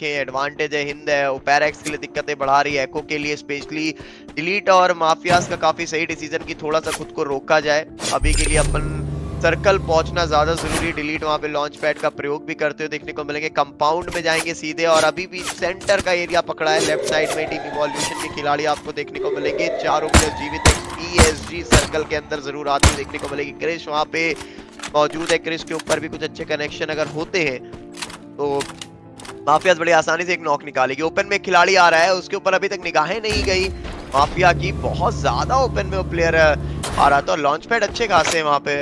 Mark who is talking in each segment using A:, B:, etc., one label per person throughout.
A: रखे एडवांटेज है, हिंद है ओपेरेक्स के लिए दिक्कतें बढ़ा रही है एको के लिए स्पेशली डिलीट और माफियाज का काफ़ी सही डिसीज़न की थोड़ा सा खुद को रोका जाए। अभी के लिए अपन सर्कल पहुँचना ज़्यादा ज़रूरी डिलीट वहाँ पे लॉन्च पैड का प्रयोग भी करते हुए देखने को मिलेंगे। कंपाउंड में जाएँगे सीधे और अभी भी सेंटर का एरिया पकड़ा है लेफ़्ट साइड में टीम इवोल्यूशन के खिलाड़ी आपको देखने को मिलेंगे। चारों प्लेयर जीवित पीएसजी सर्कल के अंदर ज़रूर आते हुए देखने को मिलेगी। क्रिश वहाँ पे मौजूद है क्रिश के ऊपर भी कुछ अच्छे कनेक्शन अगर होते हैं तो माफिया बड़ी आसानी से एक नॉक निकालेगी। ओपन में खिलाड़ी आ रहा है, उसके ऊपर अभी तक निगाहें नहीं गई। माफिया की बहुत ज़्यादा ओपन में वो प्लेयर आ रहा था। लॉन्च पैड अच्छे खासे वहाँ पे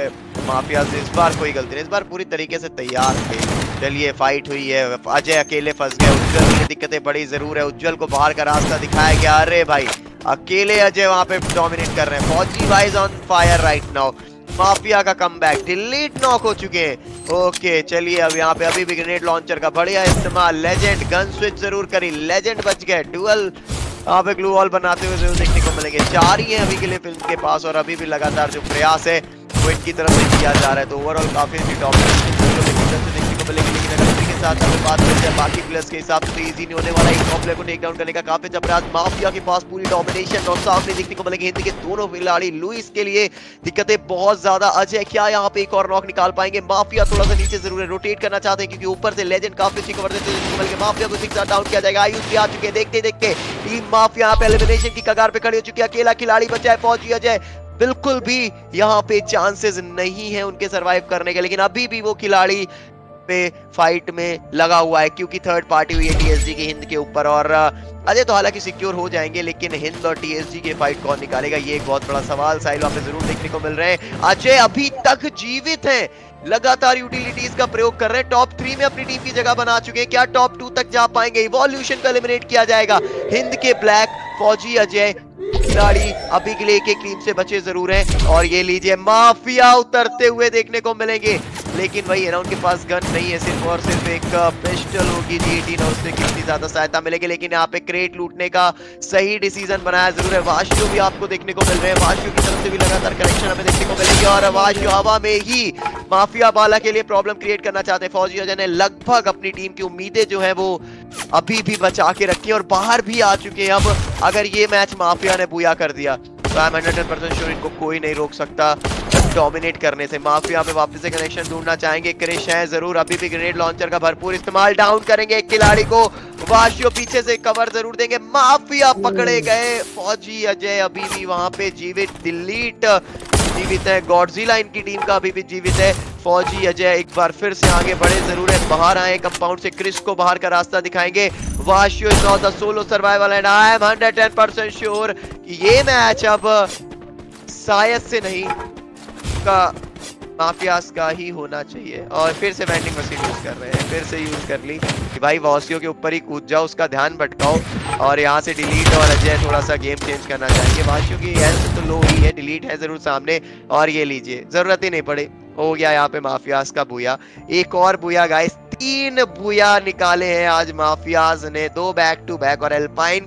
A: माफिया से इस बार कोई गलती नहीं। इस बार पूरी तरीके से तैयार थे। चलिए फाइट हुई है। अजय अकेले फंस गए। उज्जवल की दिक्कतें बड़ी ज़रूर है। उज्जवल को बाहर का रास्ता दिखाया गया। अरे भाई, अकेले अजय वहाँ पे डोमिनेट कर रहे हैं। फौजी wise on fire right now mafia का कम बैक डिलीट नॉक हो चुके हैं। ओके चलिए अब यहाँ पे अभी भी ग्रेनेड लॉन्चर का बढ़िया इस्तेमाल। लेजेंड गन स्विच ज़रूर करी। लेजेंड बच गए। डुअल यहाँ पे ग्लू वॉल बनाते हुए ज़रूर देखने को मिलेंगे। चार ही हैं अभी के लिए फ़िल्म के पास और अभी भी लगातार जो प्रयास है, वो इनकी तरफ़ से किया जा रहा है। तो ओवरऑल काफ़ी अच्छी डॉमिनेशन मिलेगी, लेकिन साथ अगर बात करें जाए बाकी प्लेयर्स के हिसाब से इजी नहीं होने वाला। एक टॉप प्लेयर को टेक डाउन करने का काफ़ी ज़बरदस्त माफिया के पास पूरी डोमिनेशन और सामने देखने को मिलेगी हिंदी के दोनों खिलाड़ी। लुइस के लिए दिक्कतें बहुत ज़्यादा। अजय, क्या यहाँ पे एक और नॉक निकाल पाएँगे? माफिया थोड़ा सा नीचे ज़रूर रोटेट करना चाहते हैं क्योंकि ऊपर से लेजेंड काफ़ी अच्छी कवर देते हैं। माफिया को सिक्स डाउन किया जाएगा। आयुष भी आ चुके हैं। देखते देखते। टीम माफिया यहाँ पे एलिमिनेशन की कगार पे खड़ी हो चुकी है। अकेला खिलाड़ी बचा है फौजी अजय। बिल्कुल भी यहाँ पे चांसेस नहीं है उनके सरवाइव करने के। लेकिन अभी भी वो खिलाड़ी पे फाइट में लगा हुआ है, क्योंकि थर्ड पार्टी हुई है टीएसजी की हिंद के ऊपर और अजय तो हालाँकि सिक्योर हो जाएँगे, लेकिन हिंद और टीएसजी के फाइट कौन निकालेगा, ये एक बहुत बड़ा सवाल, साहिल पे ज़रूर देखने को मिल रहे हैं। अजय अभी तक जीवित है, लगातार यूटिलिटीज का प्रयोग कर रहे हैं टॉप थ्री में अपनी टीम की जगह बना चुके हैं, क्या टॉप टू तक जा पाएँगे? इवोल्यूशन को एलिमिनेट किया जाएगा। हिंद के ब्लैक फौजी अजय खिलाड़ी अभी के लिए एक एक टीम से बचे ज़रूर हैं। और ये लीजिए, माफिया उतरते हुए देखने को मिलेंगे। लेकिन वही है ना, उनके पास गन नहीं है, सिर्फ़ और सिर्फ़ एक पिस्टल होगी जी एटीन और उससे कितनी ज़्यादा सहायता मिलेगी। लेकिन यहाँ पे क्रेट लूटने का सही डिसीज़न बनाया ज़रूर है। वाशियो भी आपको देखने को मिल रहे हैं। वाशियो की तरफ़ से भी लगातार कनेक्शन हमें देखने को मिलेगी। और वाशियो, हवा में ही माफिया बाला के लिए प्रॉब्लम क्रिएट करना चाहते हैं। फौजी अजय ने लगभग अपनी टीम की उम्मीदें जो है वो अभी भी बचा के रखी है और बाहर भी आ चुके हैं। अब अगर ये मैच माफिया ने बुया कर दिया तो I am hundred percent sure इनको कोई नहीं रोक सकता? डोमिनेट करने से। माफिया में वापस से कनेक्शन ढूंढना चाहेंगे। क्रिश है ज़रूर अभी भी ग्रेनेड लॉन्चर का भरपूर इस्तेमाल डाउन करेंगे एक खिलाड़ी को। वाशियो पीछे से कवर ज़रूर देंगे। माफिया पकड़े गए। फौजी अजय अभी भी वहाँ पे जीवित। डिलीट जीवित है। गॉडजिला इनकी टीम का अभी भी जीवित है। फौजी अजय एक बार फिर से आगे बढ़े, ज़रूर है, बाहर आए कंपाउंड से क्रिस को बाहर का रास्ता दिखाएँगे। वाशियो is not the solo survival and I am 110% sure ये मैच अब शायद से नहीं का माफियास का ही होना चाहिए। और फिर से वेंडिंग मशीन यूज़ कर रहे हैं, फिर से यूज़ कर ली कि भाई वॉसियों के ऊपर ही कूद जाओ, उसका ध्यान भटकाओ और यहाँ से डिलीट और अजय थोड़ा सा गेम चेंज करना चाहेंगे। वाशियों की हेल्थ तो लो ही है डिलीट है ज़रूर सामने और ये लीजिए, ज़रूरत ही नहीं पड़े। हो गया यहाँ पे माफियाज का बुया। एक और बुया गाइस तीन बुया निकाले हैं आज माफियाज ने। दो बैक टू बैक और एल्पाइन का